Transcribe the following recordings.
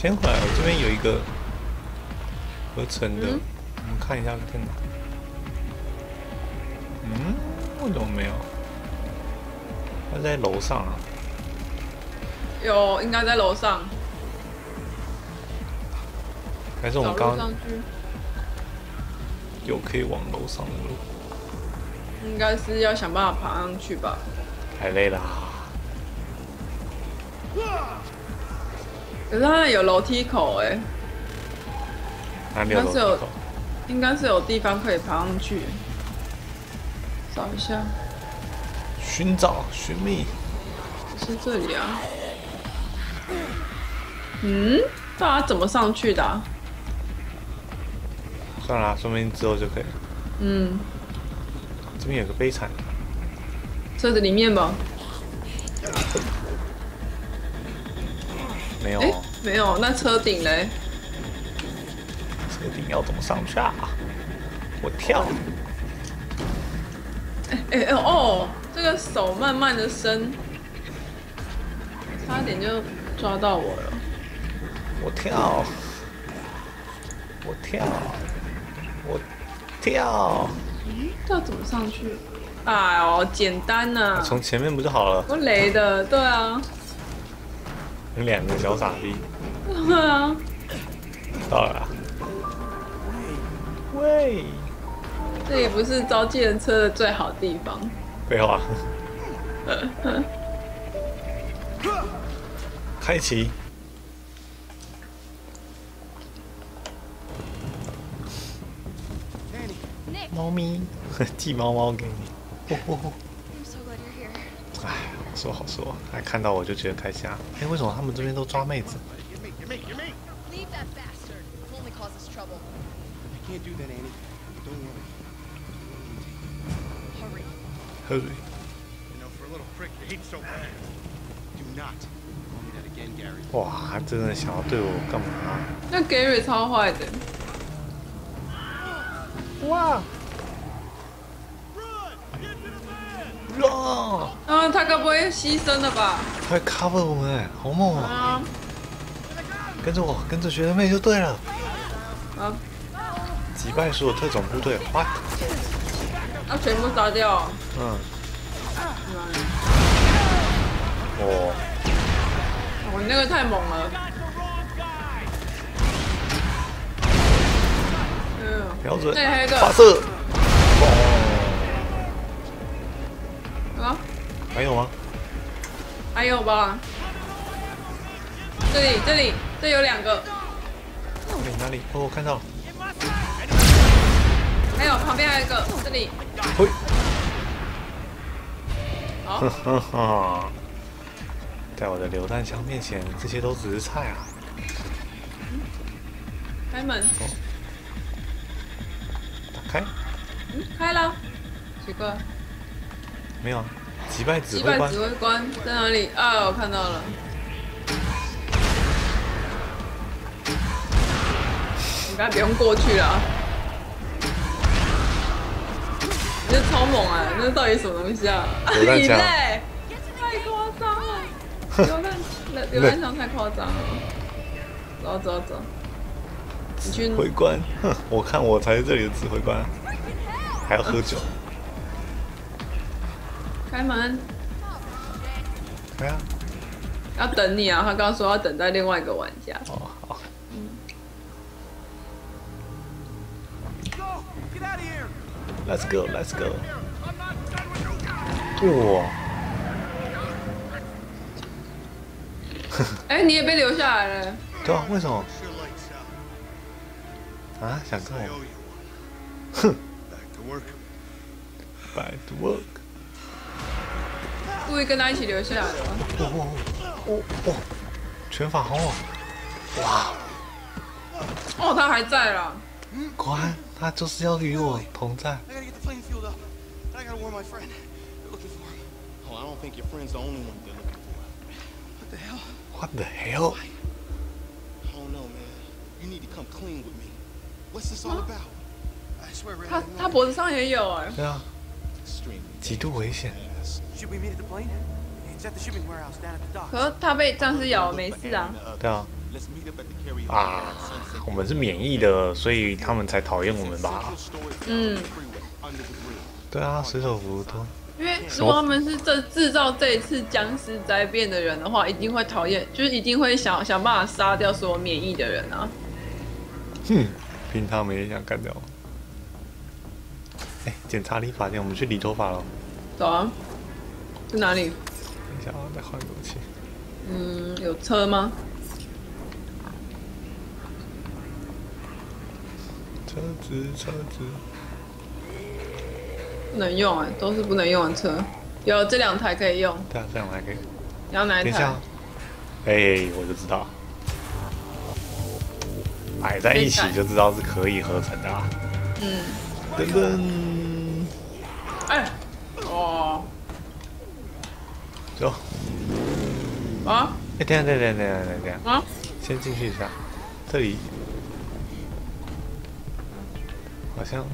先回来，我这边有一个合成的，嗯我们看一下在哪。嗯，为什么没有？他在楼上啊。有，应该在楼上。还是我们刚有可以往楼上的路？应该是要想办法爬上去吧。太累啦。可是它那有楼梯口哎、哪里有楼梯应该是有口？应该是有地方可以爬上去。找一下，寻找寻觅，是这里啊。嗯，大家怎么上去的、啊？算了啦，说明之后就可以了。嗯，这边有个悲惨，车子里面吧？没有哎、没有，那车顶嘞？车顶要怎么上去啊？我跳，哎、哎、哦，这个手慢慢的伸，差点就抓到我了。我跳，我跳，我跳，这要怎么上去？哎呦，简单呐、从前面不就好了？我雷的，对啊，你两个小傻逼，对啊，到了啦。喂，这也不是招计程车的最好地方。废话。开启。猫咪，寄猫猫给你 I'm so glad you're here. 哎，好说好说，还看到我就觉得开心啊。哎，为什么他们这边都抓妹子？Leave that bastard. He'll only cause us trouble. I can't do that, Annie. Don't worry. Hurry. 嘿，You know, for a little prick, you hate so bad. Do not call me that again, Gary. 哇，他真的想要对我干嘛、那 Gary 超坏的，哇！啊！啊，他该不会牺牲了吧？他会 cover 我们哎，好猛哦！啊，跟着我，跟着学生妹就对了。啊，击败所有特种部队，哇！要全部杀掉。嗯，嗯哦，我那个太猛了。嗯，瞄准，发射。还有吗？还有吧？这里，这里，这有两个，哪里哪里？哦，我看到了。还有旁边还有一个，这里。嘿，好哈，哈哈！在我的榴弹枪面前，这些都只是菜啊！开门。打开，嗯，开了。奇怪，没有啊？击败指挥官击败指。挥官在哪里？啊，我看到了。应该不用过去了。你这超猛啊！那到底什么东西啊？你榴弹枪？太夸张了！榴弹榴弹枪太夸张了。走走走，你去指挥官，哼，我看我才是这里的指挥官，还要喝酒。开门。啊！要等你啊！他刚刚说要等待另外一个玩家。哦，好。Let's go, let's go。哇！哎，你也被留下来了。对啊，为什么？啊，想看？哼。Back to work. Back to work. 故意跟他一起留下来的吗？哦哦哦，拳法好猛！哇，哦，他还在啦。果然他就是要与我同在。I gotta get the plane fueled up. I gotta warn my friend. They're looking for him. Oh, I don't think your friend's the only one they're looking for. What the hell? What the hell？I don't know, man. You need to come clean with me. What's this all about? I swear, really, 他他脖子上也有哎、对啊，极度危险。可他被僵尸咬没事啊。对啊。啊我们是免疫的所以他们才讨厌我们吧。嗯。对啊水手服都。因为如果他们是这制造这一次僵尸灾变的人的话一定会讨厌就是一定会想想办法杀掉所有免疫的人啊。哼凭他们也想干掉。哎检查理发店我们去理头发了走啊。去哪里？等一下，我再换个武器。嗯，有车吗？车子，车子，不能用哎、都是不能用的车。有这两台可以用，对啊，这两台可以。你要哪一台哎，我就知道，摆在一起就知道是可以合成的啊。嗯，噔噔，哎、哦，走。啊哎，等一下，等一下，等一下，等下，等下，啊，先进去一下。这里好像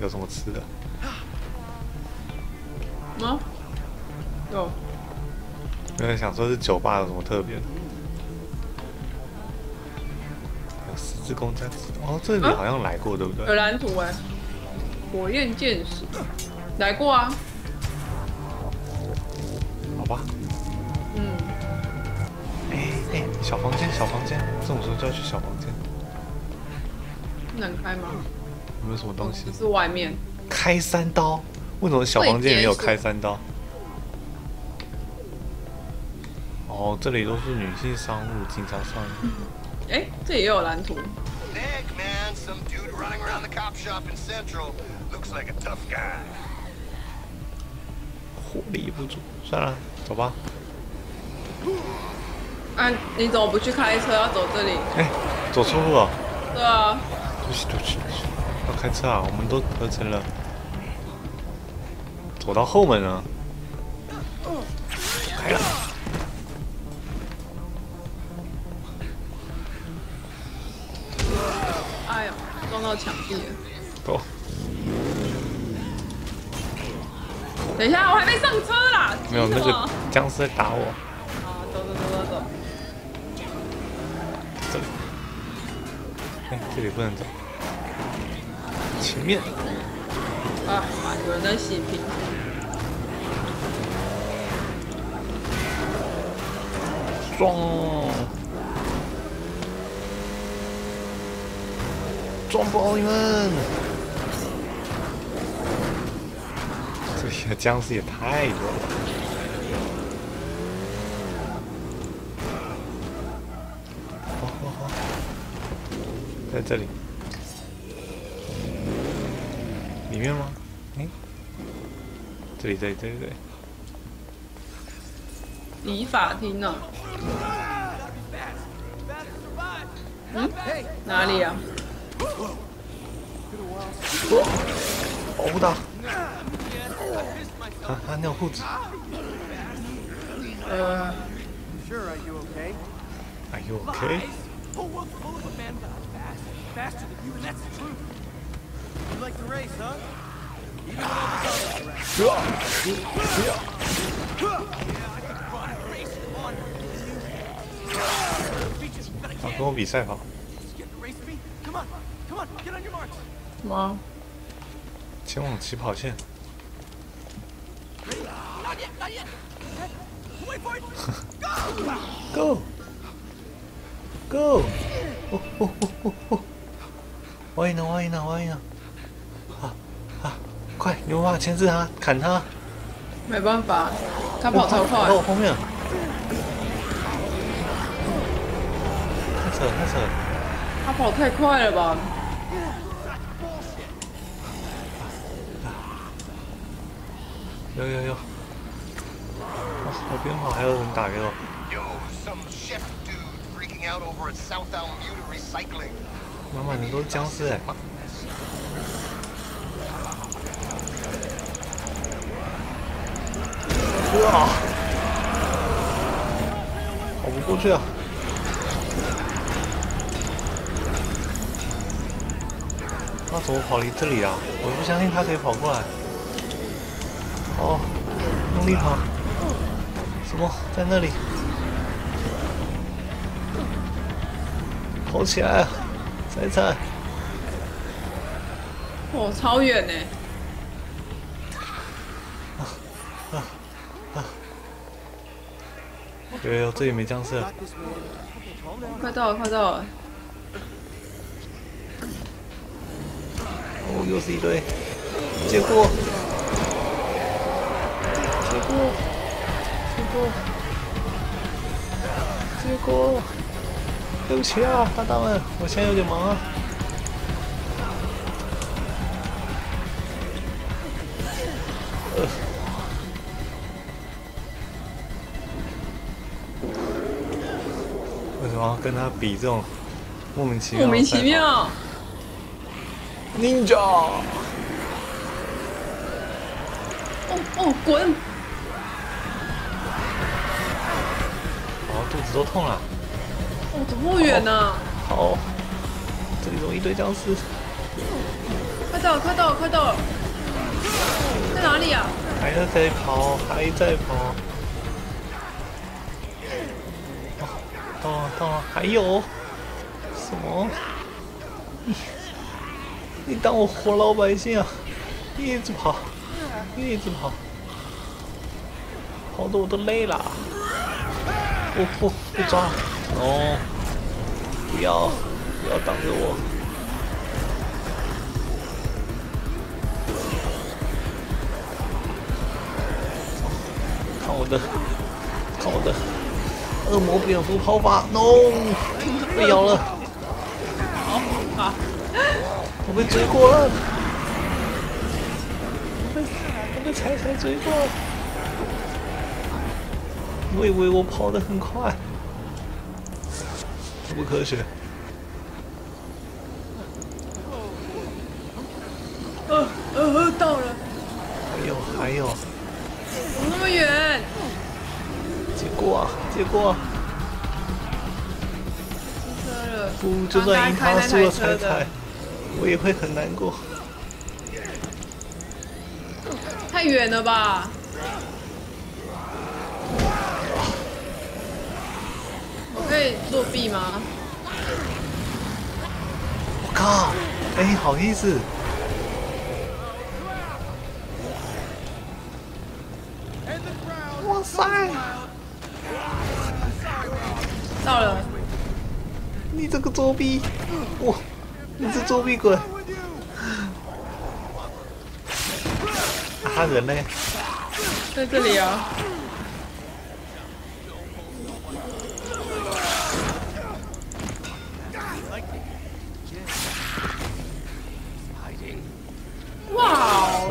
有什么吃的。啊，有，有点想说是酒吧有什么特别的？有十哦，这里啊好像来过，对不对有？蓝图哎、火焰剑士，来过啊，小房间，小房间，这种时候就要去小房间。不能开吗？有没有什么东西就？是外面，开三刀？为什么小房间里面有开三刀？哦，这里都是女性商务、警察商务。哎、这也有蓝图，Nick, man, some dude running around the cop shop in Central. Looks like a tough guy. 火力不足，算了，走吧。啊，你怎么不去开车，要走这里？哎，走错路了。对啊，对不起，对不起，对不起，要开车啊！我们都合成了，走到后门了，开了。哎呀，撞到墙壁了。走，等一下，我还没上车啦！没有那个僵尸在打我，这里，哎，这里不能走，前面，啊，有人在洗屏。撞，撞爆你们！这里的僵尸也太多了在这里，里面吗？哎，这里这里这里这里，理发厅呢？嗯，哪里啊？保护他！啊，他尿裤子。呃，Sure, are you okay? Are you okay? Whole world's full of a man fast, faster than you, and that's the truth. You like to race, huh? Even when all the others are race. Yeah, I can run, race, come on. Beaches, better 他 get 跟我比赛跑，Scared to race me? Come on, come on, get on your marks. 什么？前往起跑线。Not yet, not yet. Wait for it. Go! Go! 哦哦哦哦哦！万一呢？万一呢？万一呢？啊啊！快，你有办法牵制他，砍他！没办法，他跑超快哦，。后面！太扯了，太扯了！他跑太快了吧？有有有！哇，我边跑还有人打给我。outoversouthoundmuter recycling. 满满的都是僵尸哎不要跑不过去啊。那怎么跑离这里啊？我不相信他可以跑过来。哦用力跑。什么？在那里。跑起来啊！猜猜，哦，超远呢。有有，这里没僵尸.快到了，快到了。哦，又是一堆。结果，结果，结果，结果，对不起啊，大大们，我现在有点忙啊。呃为什么要跟他比这种莫名其妙？莫名其。妙。Ninja。哦哦，滚！哦，肚子都痛了。哦，怎么那么远呢？好，这里容易堆僵尸。快到，快到，快到。在哪里啊？还在跑，还在跑。哦，到了，到了，还有什么？你你当我活老百姓啊？一直跑，一直跑，跑的我都累了。不不不抓！哦，不要不要挡着我！看我的，看我的。恶魔蝙蝠跑法，no，被咬了，啊！我被追过了，我被我被彩彩追过了，我以为我跑得很快，不科学。呃呃，到了，还有还有，怎么那么远？结果啊结果啊，出车了。不就算赢他输了彩彩，我也会很难过。太远了吧？作弊吗？我靠！哎，好意思.哇塞！到了，你这个作弊，哇！你是作弊鬼！他人呢？在这里啊。哇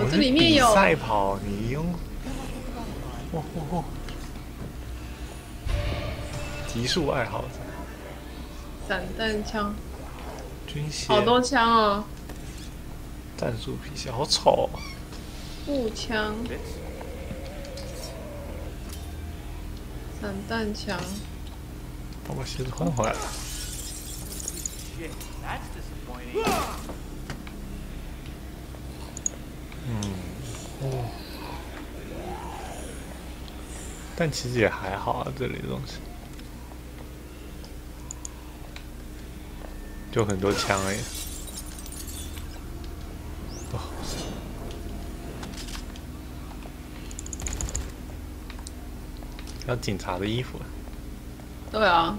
哦，这里面有比赛跑，你用，哇哇哇！极速爱好者，散弹枪，军械，好多枪哦，战术皮鞋，好丑、哦。步枪，散弹枪，我把鞋子换回来了。哦，但其实也还好啊，这里的东西，就很多枪哎，哦，要警察的衣服，对啊。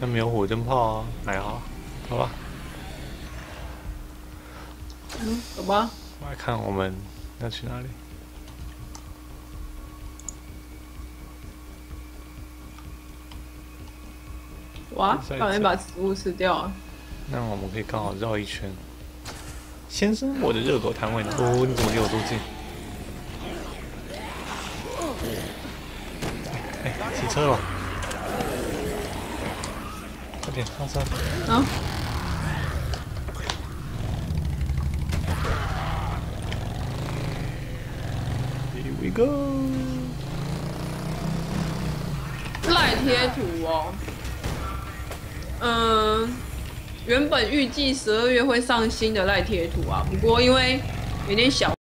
那没有火箭炮啊，还好，好吧。嗯，走吧。我来看我们要去哪里。哇，再把人把植物吃掉啊！那我们可以刚好绕一圈。先生，我的热狗摊位呢？哦，你怎么离我这么近？哎，骑车了，快点上车！啊，Here we go。赖贴图哦。嗯，原本预计十二月会上新的赖贴图啊，不过因为有点小